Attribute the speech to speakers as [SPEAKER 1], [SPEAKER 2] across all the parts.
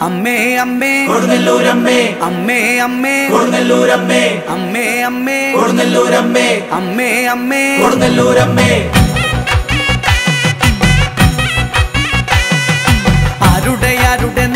[SPEAKER 1] അമ്മേ അമ്മേ.
[SPEAKER 2] കൊടുങ്ങല്ലൂരമ്മേ.
[SPEAKER 1] അമ്മേ അമ്മേ.
[SPEAKER 2] കൊടുങ്ങല്ലൂരമ്മേ.
[SPEAKER 1] അമ്മേ അമ്മേ.
[SPEAKER 2] കൊടുങ്ങല്ലൂരമ്മേ.
[SPEAKER 1] അമ്മേ അമ്മേ.
[SPEAKER 2] കൊടുങ്ങല്ലൂരമ്മേ.
[SPEAKER 1] ആരുടെ ആരുടെ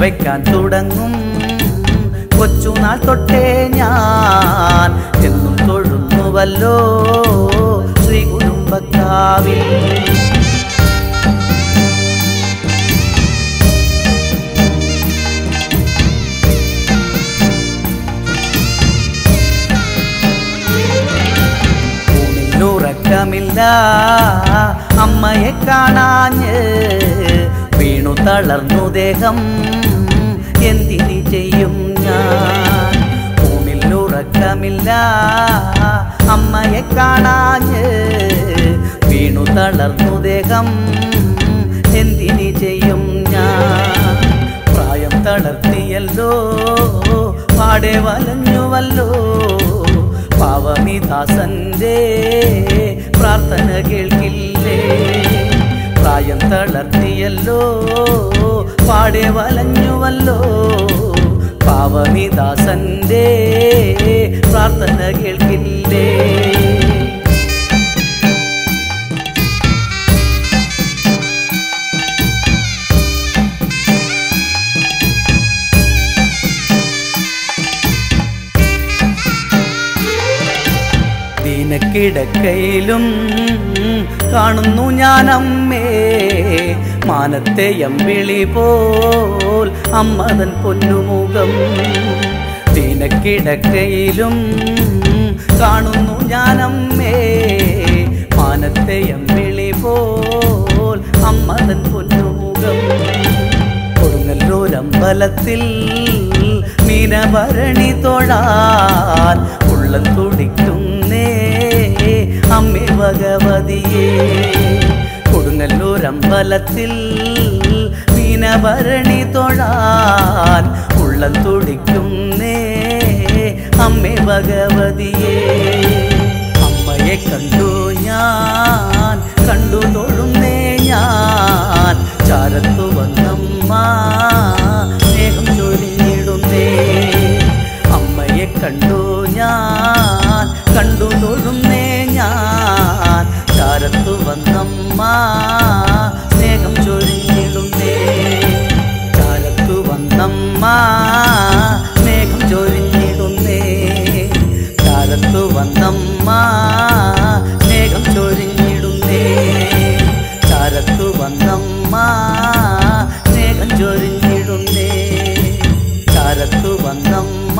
[SPEAKER 1] വയ്ക്കാൻ തുടങ്ങും. കൊച്ചുനാൾ തൊട്ടേ ഞാൻ എന്നും തൊഴുന്നുവല്ലോ ശ്രീ കുടുംബക്കാവിൽ. ില്ല അമ്മയെ കാണാഞ്ഞ് വീണു തളർന്നു ദേഹം. എന്തിനി ചെയ്യും ഞാൻ? ഊണിലുറക്കമില്ല അമ്മയെ കാണാഞ്ഞ് വീണു തളർന്നു ദേഹം. എന്തിനി ചെയ്യും ഞാൻ? പ്രായം തളർത്തിയല്ലോ പാടെ വലഞ്ഞുവല്ലോ. പാവമിദാസന്റെ പ്രാർത്ഥന കേൾക്കില്ലേ? പ്രായം തളർത്തിയല്ലോ പാടെ വലഞ്ഞുവല്ലോ. പാവമിദാസന്റെ പ്രാർത്ഥന കേൾക്കില്ലേ? ദീനക്കിടക്കയിലും കാണുന്നു ഞാൻ അമ്മേ മാനത്തെ അമ്പിളി പോൽ അമ്മതൻ പൊന്നുമുഖം നിനക്കിടക്കയിലും കാണുന്നു ഞാൻ അമ്മേ മാനത്തെ അമ്പിളി പോൽ അമ്മതൻ പൊന്നുമുഖം കൊടുങ്ങല്ലൂരമ്പലത്തിൽ മീനഭരണി തൊഴാൻ ഉള്ളം തുടിക്കുന്നേ അമ്മേ ഭഗവതിയേ കൊടുങ്ങല്ലൂരമ്പലത്തിൽ മീനഭരണി തൊഴാൻ ഉള്ളം ഉള്ളം തുടിക്കുന്നേ അമ്മേ ഭഗവതിയേ അമ്മയെ കണ്ടു ഞാൻ കണ്ടു തൊഴുന്നേ ഞാൻ ചാരത്തു വന്നമ്മ സ്നേഹം ചൊരിഞ്ഞിടുന്നേ അമ്മയെ കണ്ടു ഞാൻ കണ്ടു തൊഴുന്നേ ഞാൻ ചാരത്തു വന്നമ്മ സ്നേഹം ചൊരിഞ്ഞിടുന്നേ ചാരത്തു വന്നമ്മ സ്നേഹം ചൊരിഞ്ഞിടുന്നേ ചാരത്തു വന്നമ്മ സ്നേഹം ചൊരിഞ്ഞിടുന്നേ ചാരത്തു വന്നമ്മ സ്നേഹം ചൊരിഞ്ഞിടുന്നേ ചാരത്തു വന്നമ്മ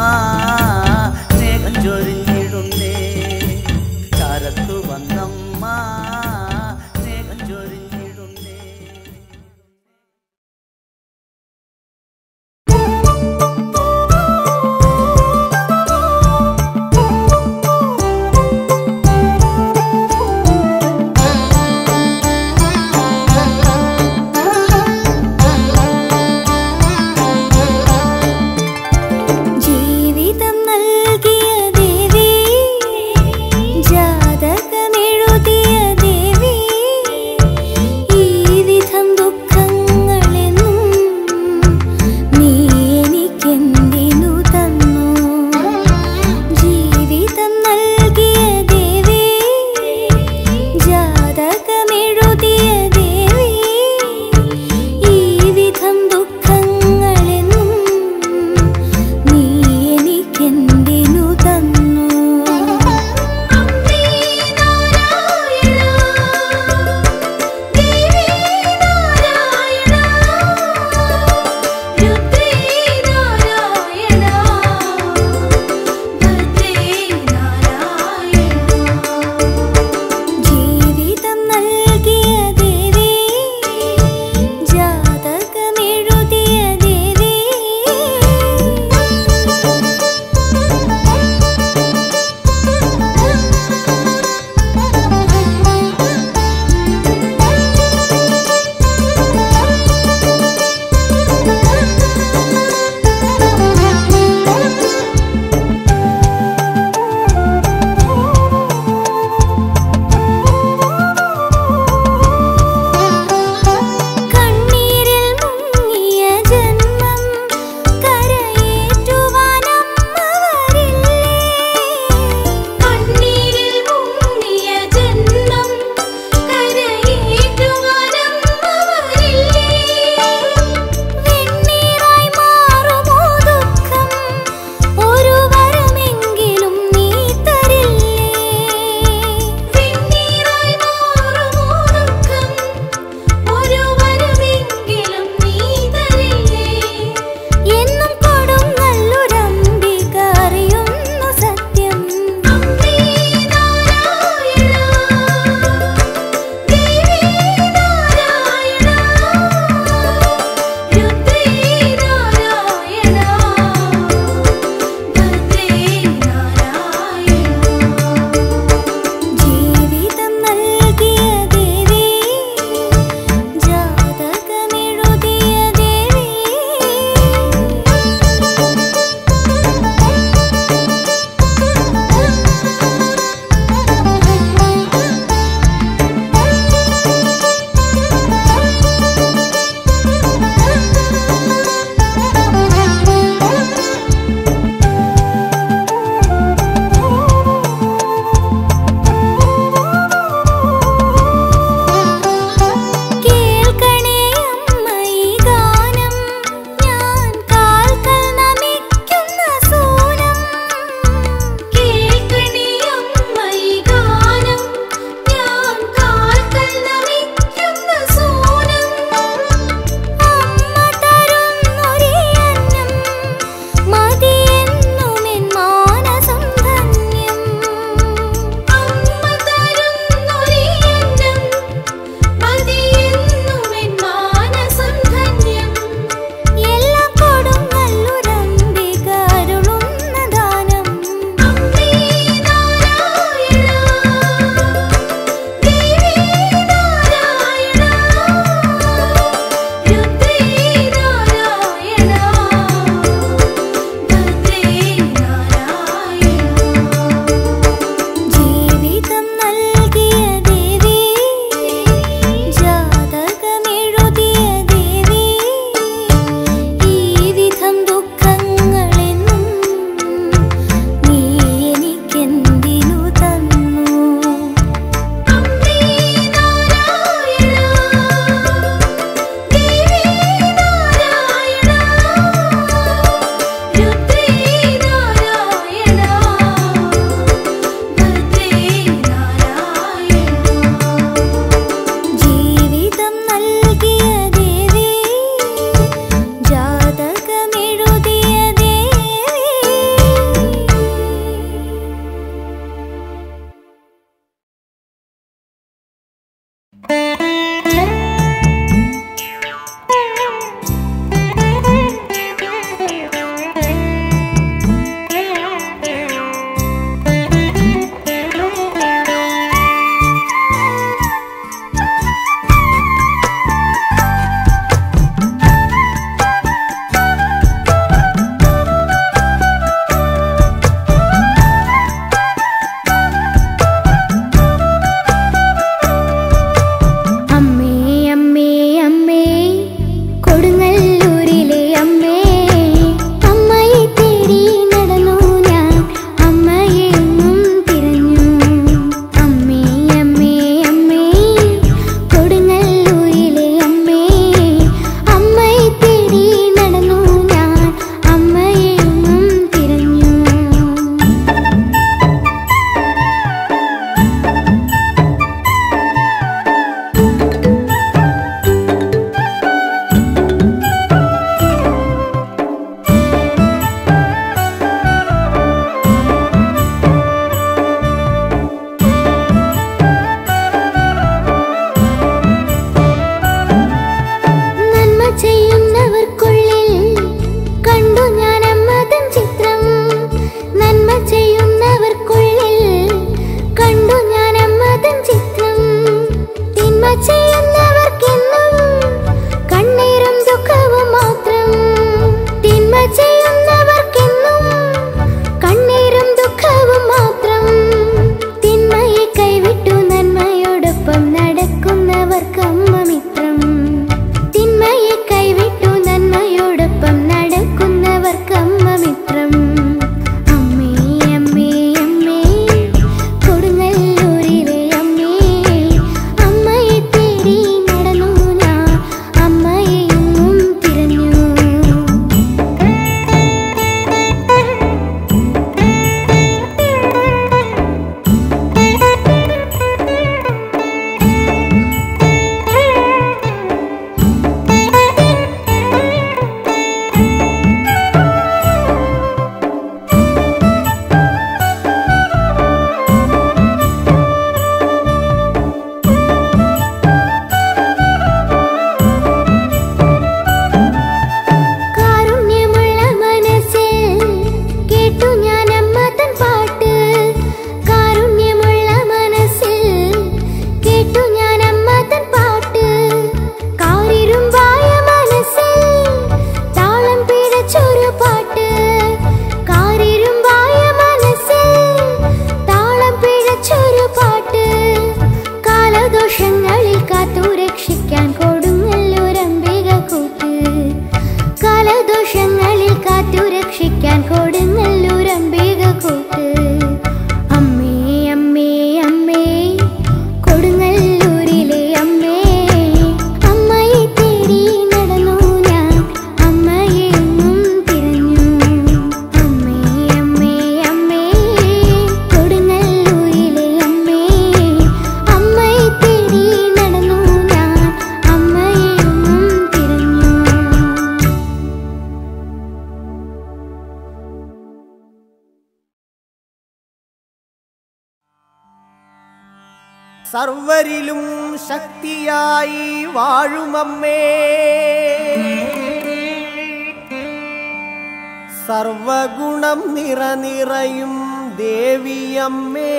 [SPEAKER 3] സർവഗുണം നിറനിറയും ദേവിയമ്മേ.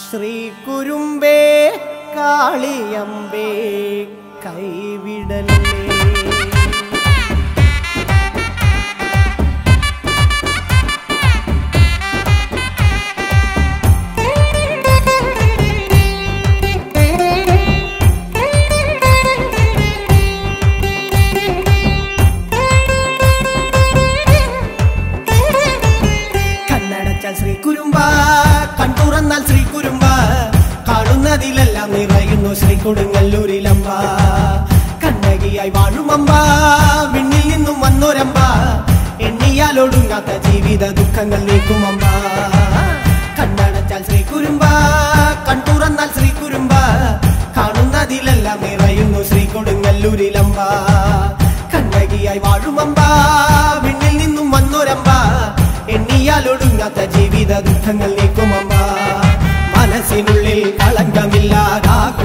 [SPEAKER 3] ശ്രീ കുരുമ്പേ കാളിയമ്പേ കൈവിടലേ കൊടുങ്ങല്ലൂരിലമ്പ. കണ്ണകിയായി വാഴുമമ്പ. വിണ്ണിൽ നിന്നും വന്നൊരമ്പ. എണ്ണിയാലൊടുങ്ങാത്ത ജീവിത ദുഃഖങ്ങൾ നീക്കുമമ്പ. കണ്ണടച്ചാൽ ശ്രീ കുരുമ്പ കൺതുറന്നാൽ ശ്രീ കുരുമ്പ കാണുന്നതിലെല്ലാം നിറയുന്നു ശ്രീ കൊടുങ്ങല്ലൂരിലമ്പ. കണ്ണകിയായി വാഴുമമ്പ. വിണ്ണിൽ നിന്നും വന്നൊരമ്പ. എണ്ണിയാലൊടുങ്ങാത്ത ജീവിത ദുഃഖങ്ങൾ നീക്കുമമ്മ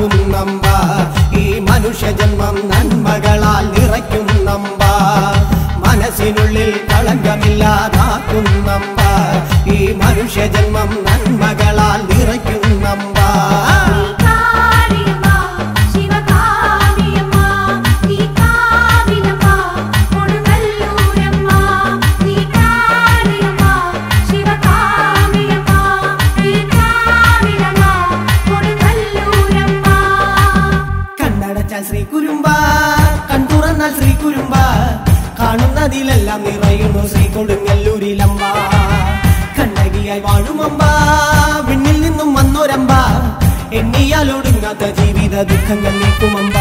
[SPEAKER 3] കളങ്കമില്ലാതാക്കുന്നമ്പ ഈ മനുഷ്യജന്മം നന്മകളാൽ നിറയ്ക്കും നമ്പ മനസ്സിനുള്ളിൽ കളങ്കമില്ലാതാക്കുന്നമ്പ. ഈ മനുഷ്യജന്മം നന്മകളാൽ കാണുന്നതിലെല്ലാം നിറയുന്നു ശ്രീ കൊടുങ്ങല്ലൂരിലമ്പ കണ്ണകിയായി വാഴുമമ്പ വിണ്ണിൽ നിന്നും വന്നൊരമ്പ എണ്ണിയാൽ ഒടുങ്ങാത്ത ജീവിത ദുഃഖങ്ങൾ നീക്കുമമ്പ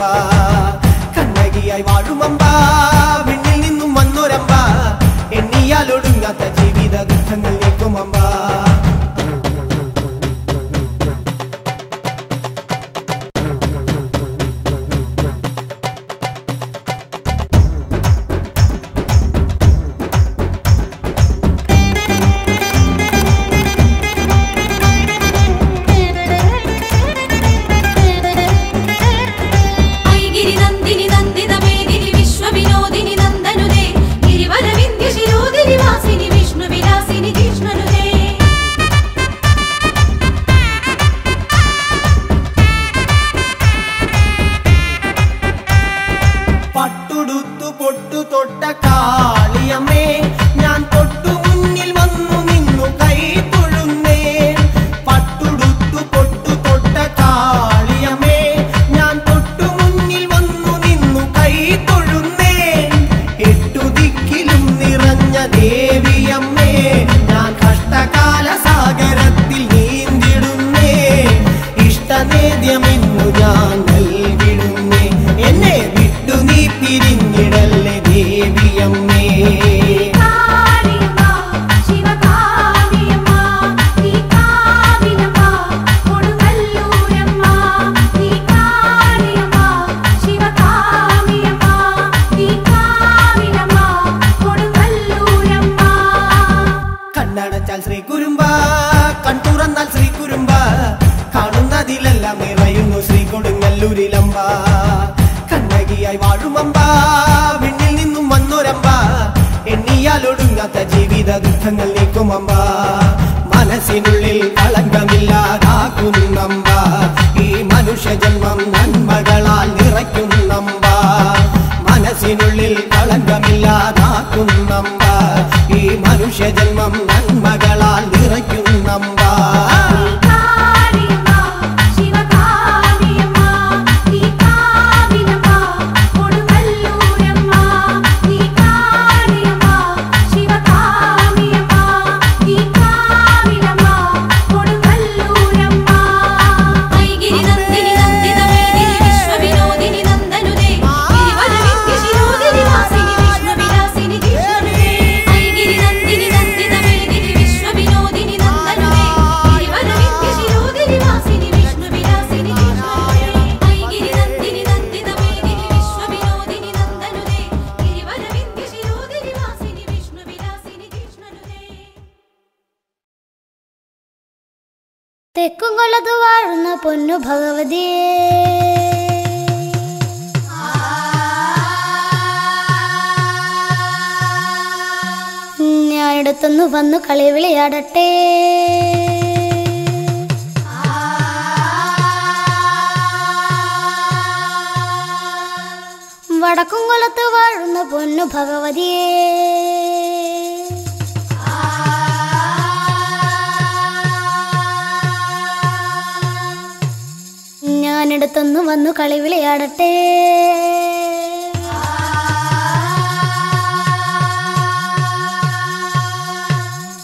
[SPEAKER 3] കൊടുങ്ങല്ലൂരിലമ്പ കണ്ണകിയായി വാഴുമമ്പ വിണ്ണിൽ ദുഃഖങ്ങൾ നീക്കുമമ്പ
[SPEAKER 4] മനസ്സിനുള്ളിൽ കളങ്കമില്ലാതാക്കുന്നമ്പ ഈ മനുഷ്യജന്മം നന്മകളാൽ നിറയ്ക്കുന്നമ്പ മനസ്സിനുള്ളിൽ കളങ്കമില്ലാതാക്കുന്നമ്പ ഈ മനുഷ്യജന്മം
[SPEAKER 5] പൊന്നു ഭഗവതിയേ ഞാനിടത്തൊന്നു വന്നു കളി വിളിയാടട്ടെ. വടക്കും വാഴുന്ന പൊന്നു ഭഗവതിയേ. ഞാനിടത്തൊന്നു വന്നു കളി വിളിയാടട്ടെ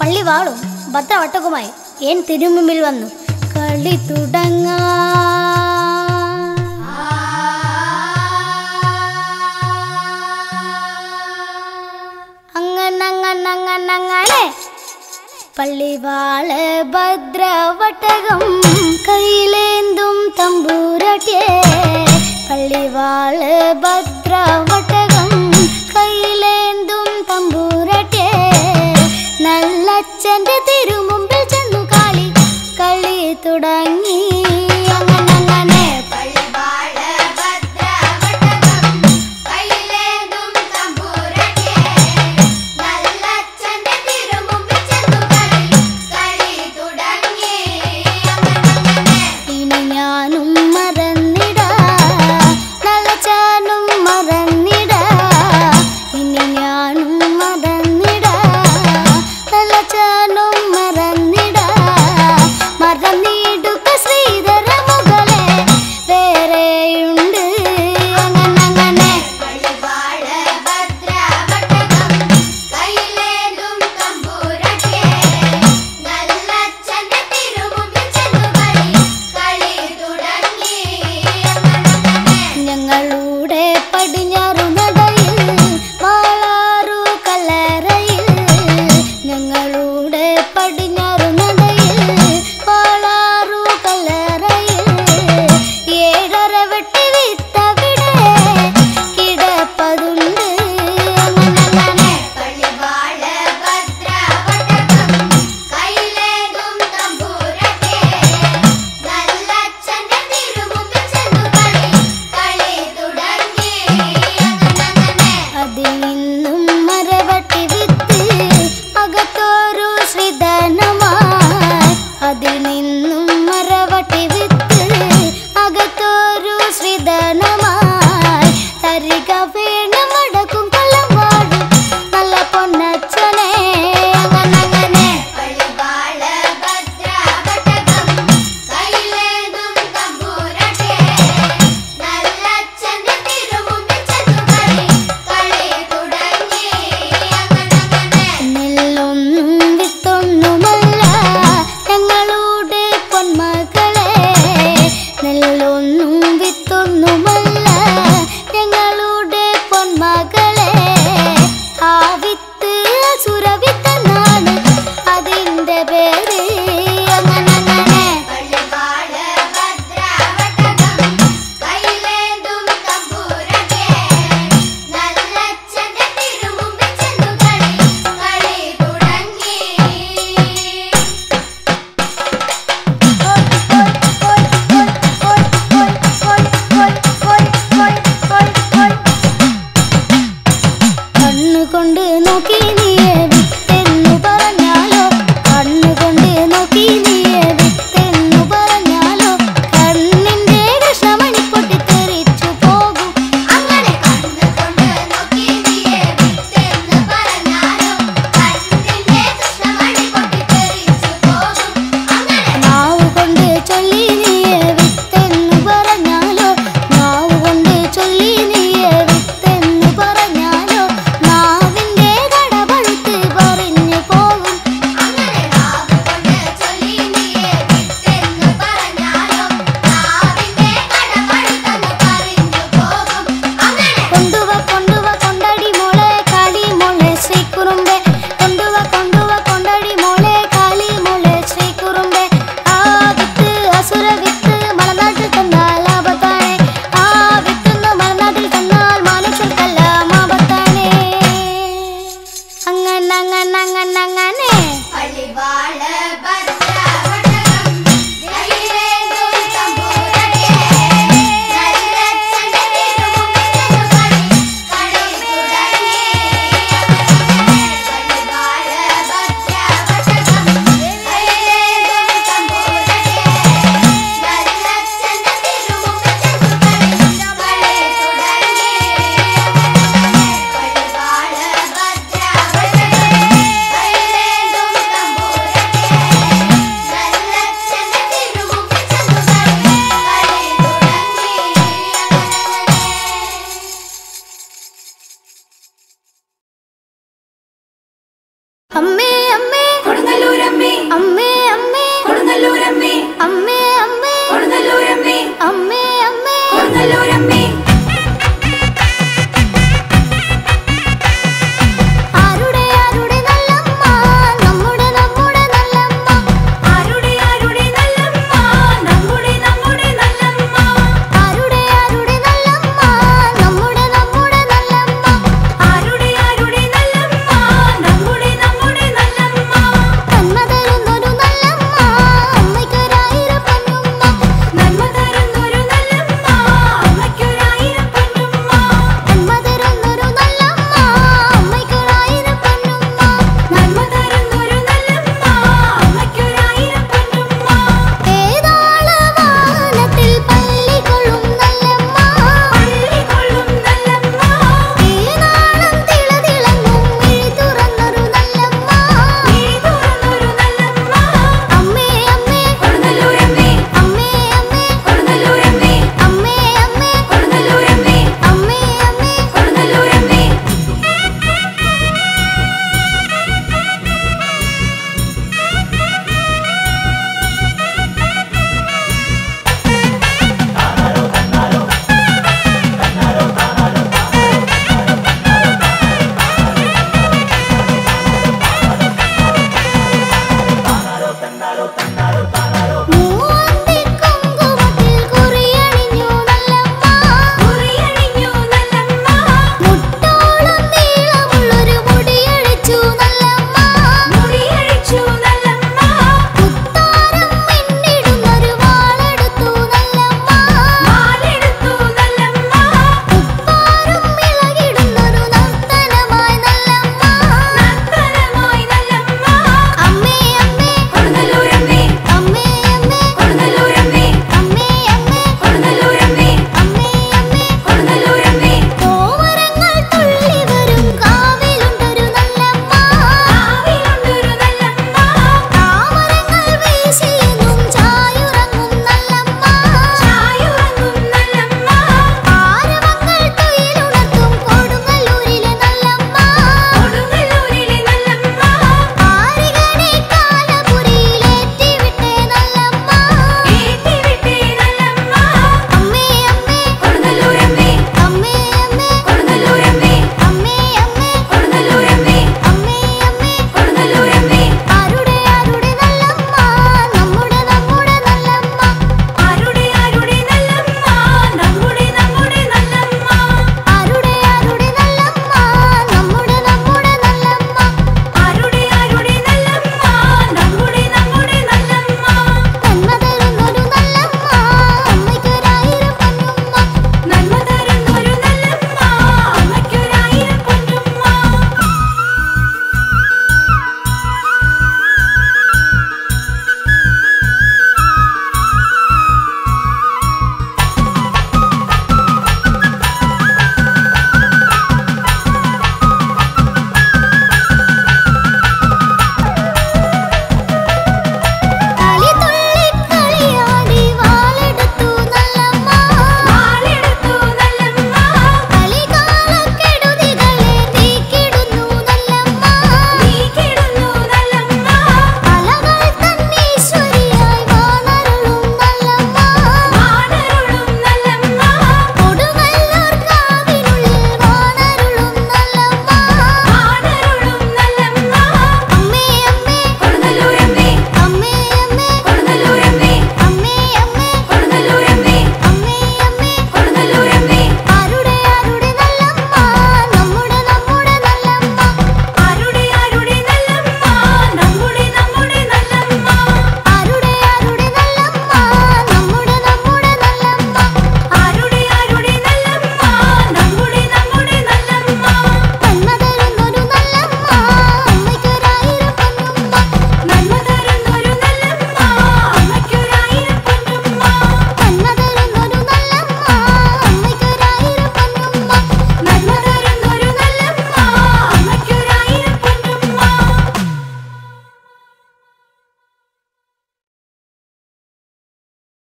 [SPEAKER 5] പള്ളി വാളും ഭദ്രവട്ടകുമായി ഏൻ തിരുമുമ്പിൽ വന്നു കളി തുടങ്ങാ. അങ്ങനങ്ങനങ്ങനങ്ങനെ പള്ളിവാൾ ഭദ്രവട്ടകം കയ്യിലേന്തും തമ്പൂരട്ടേ പള്ളിവാൾ ഭദ്രവട്ടകം കയ്യിലേന്തും തമ്പൂരട്ടെ നല്ലച്ഛന്റെ തിരുമുമ്പിൽ ചെന്നു കളി കളി തുടങ്ങി.